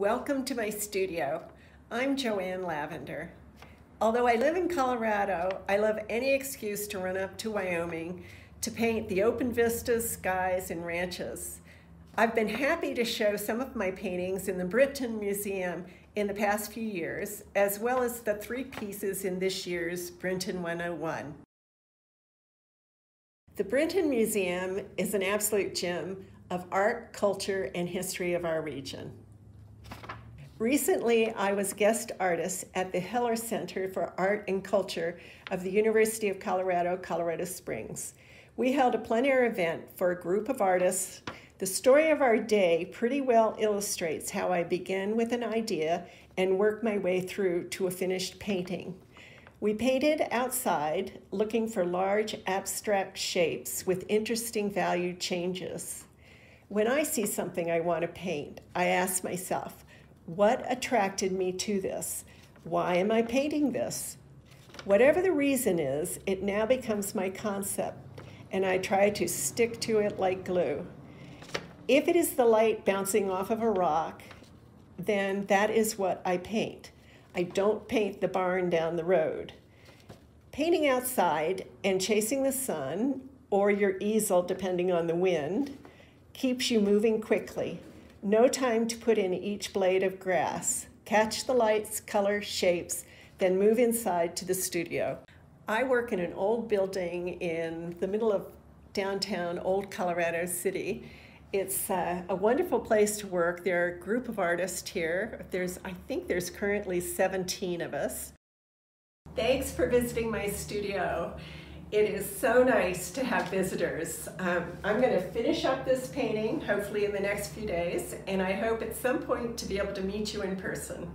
Welcome to my studio. I'm Joanne Lavender. Although I live in Colorado, I love any excuse to run up to Wyoming to paint the open vistas, skies, and ranches. I've been happy to show some of my paintings in the Brinton Museum in the past few years, as well as the three pieces in this year's Brinton 101. The Brinton Museum is an absolute gem of art, culture, and history of our region. Recently, I was guest artist at the Heller Center for Art and Culture of the University of Colorado, Colorado Springs. We held a plein air event for a group of artists. The story of our day pretty well illustrates how I begin with an idea and work my way through to a finished painting. We painted outside looking for large abstract shapes with interesting value changes. When I see something I want to paint, I ask myself, what attracted me to this? Why am I painting this? Whatever the reason is, it now becomes my concept, and I try to stick to it like glue. If it is the light bouncing off of a rock, then that is what I paint. I don't paint the barn down the road. Painting outside and chasing the sun, or your easel depending on the wind, keeps you moving quickly. No time to put in each blade of grass. Catch the lights, color, shapes, then move inside to the studio. I work in an old building in the middle of downtown Old Colorado City. It's uh, a wonderful place to work. There are a group of artists here. There's, I think there's currently 17 of us. Thanks for visiting my studio. It is so nice to have visitors. Um, I'm going to finish up this painting, hopefully in the next few days, and I hope at some point to be able to meet you in person.